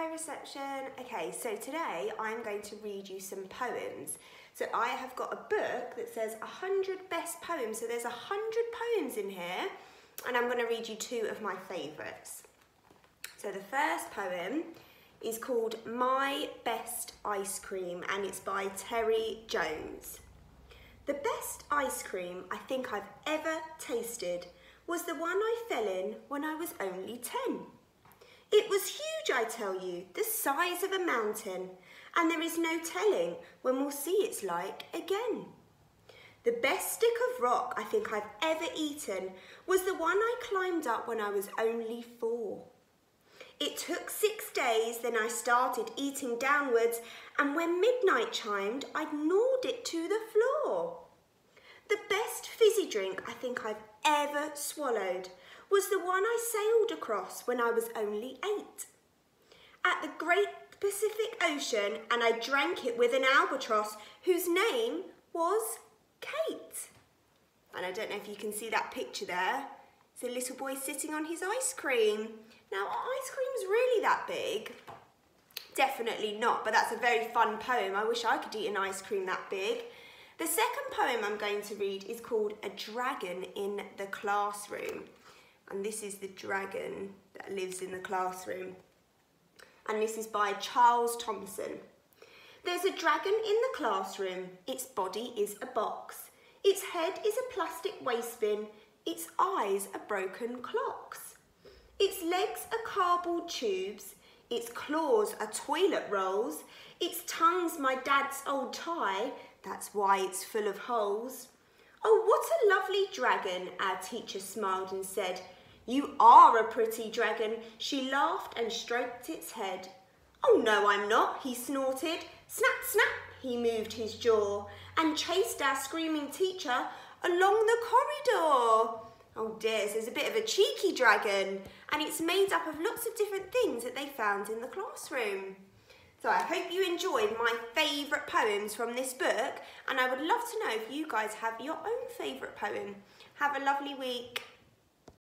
Hi reception. Okay, so today I'm going to read you some poems. So I have got a book that says 100 best poems. So there's 100 poems in here and I'm going to read you two of my favourites. So the first poem is called My Best Ice Cream and it's by Terry Jones. The best ice cream I think I've ever tasted was the one I fell in when I was only 10. It was huge, I tell you, the size of a mountain, and there is no telling when we'll see its like again. The best stick of rock I think I've ever eaten was the one I climbed up when I was only four. It took six days, then I started eating downwards, and when midnight chimed, I gnawed it to the floor. The best fizzy drink I think I've ever swallowed was the one I sailed across when I was only eight. At the great Pacific Ocean and I drank it with an albatross whose name was Kate. And I don't know if you can see that picture there. It's a little boy sitting on his ice cream. Now, are ice creams really that big? Definitely not, but that's a very fun poem. I wish I could eat an ice cream that big. The second poem I'm going to read is called A Dragon in the Classroom and this is the dragon that lives in the classroom. And this is by Charles Thomson. There's a dragon in the classroom. Its body is a box. Its head is a plastic waste bin. Its eyes are broken clocks. Its legs are cardboard tubes. Its claws are toilet rolls. Its tongue's my dad's old tie. That's why it's full of holes. Oh, what a lovely dragon, our teacher smiled and said. You are a pretty dragon. She laughed and stroked its head. Oh no, I'm not, he snorted. Snap, snap, he moved his jaw and chased our screaming teacher along the corridor. Oh dear, so there's a bit of a cheeky dragon and it's made up of lots of different things that they found in the classroom. So I hope you enjoyed my favourite poems from this book and I would love to know if you guys have your own favourite poem. Have a lovely week.